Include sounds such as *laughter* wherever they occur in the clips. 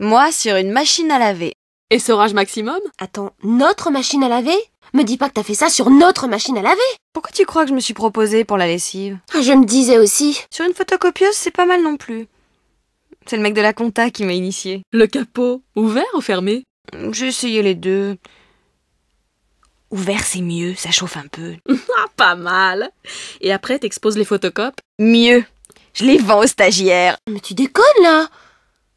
Moi, sur une machine à laver. Essorage maximum? Attends, notre machine à laver? Me dis pas que t'as fait ça sur notre machine à laver Pourquoi tu crois que je me suis proposée pour la lessive? Ah, Je me disais aussi. Sur une photocopieuse, c'est pas mal non plus. C'est le mec de la compta qui m'a initié. Le capot Ouvert ou fermé? J'ai essayé les deux. Ouvert, c'est mieux, ça chauffe un peu. *laughs* Ah, pas mal Et après, t'exposes les photocopes? Mieux. Je les vends aux stagiaires. Mais tu déconnes là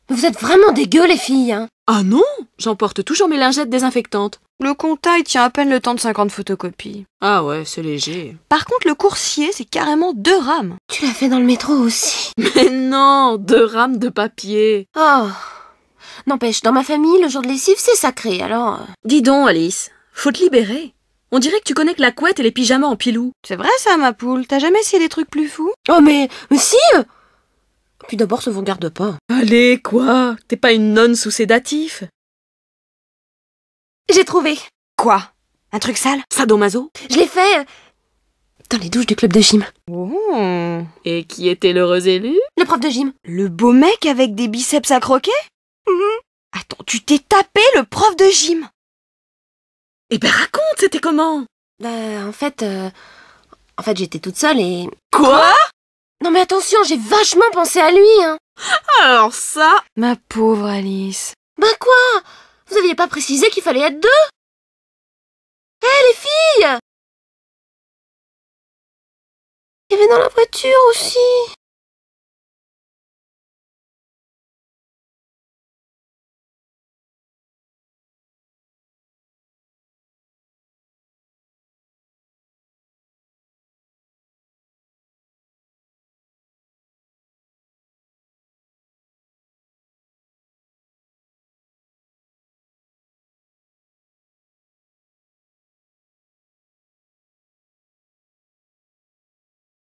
Vous êtes vraiment dégueu les filles, hein Ah non J'emporte toujours mes lingettes désinfectantes. Le compta, il tient à peine le temps de 50 photocopies. Ah ouais, c'est léger. Par contre, le coursier, c'est carrément deux rames. Tu l'as fait dans le métro aussi. Mais non Deux rames de papier Oh N'empêche, dans ma famille, le jour de lessive, c'est sacré, alors... euh, Dis donc, Alice, faut te libérer. On dirait que tu connais que la couette et les pyjamas en pilou. C'est vrai ça, ma poule. T'as jamais essayé des trucs plus fous? Oh mais... Mais si euh Puis d'abord, ça vous regarde pas. Allez, quoi? T'es pas une nonne sous sédatif? J'ai trouvé. Quoi? Un truc sale? Sadomaso? Je l'ai fait... euh, Dans les douches du club de gym. Oh. Et qui était l'heureux élu Le prof de gym. Le beau mec avec des biceps à croquer? Attends, tu t'es tapé le prof de gym? Eh ben raconte, c'était comment? Bah, en fait... euh, En fait, j'étais toute seule et... Quoi? Non mais attention, j'ai vachement pensé à lui, hein. Alors ça Ma pauvre Alice. Bah quoi? Vous aviez pas précisé qu'il fallait être deux? Hé les filles! Il y avait dans la voiture aussi